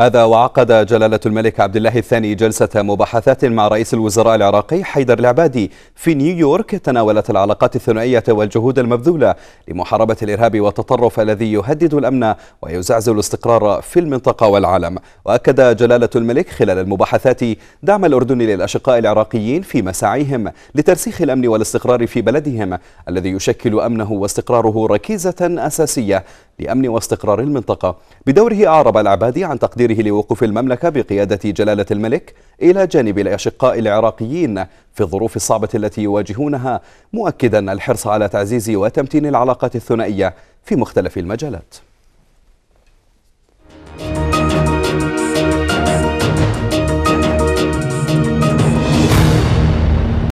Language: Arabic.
هذا وعقد جلالة الملك عبد الله الثاني جلسة مباحثات مع رئيس الوزراء العراقي حيدر العبادي في نيويورك تناولت العلاقات الثنائية والجهود المبذولة لمحاربة الإرهاب والتطرف الذي يهدد الأمن ويزعزع الاستقرار في المنطقة والعالم. وأكد جلالة الملك خلال المباحثات دعم الأردن للأشقاء العراقيين في مساعيهم لترسيخ الأمن والاستقرار في بلدهم الذي يشكل أمنه واستقراره ركيزة أساسية لأمن واستقرار المنطقة. بدوره أعرب العبادي عن تقديره لوقوف المملكة بقيادة جلالة الملك إلى جانب الأشقاء العراقيين في الظروف الصعبة التي يواجهونها مؤكدا الحرص على تعزيز وتمتين العلاقات الثنائية في مختلف المجالات.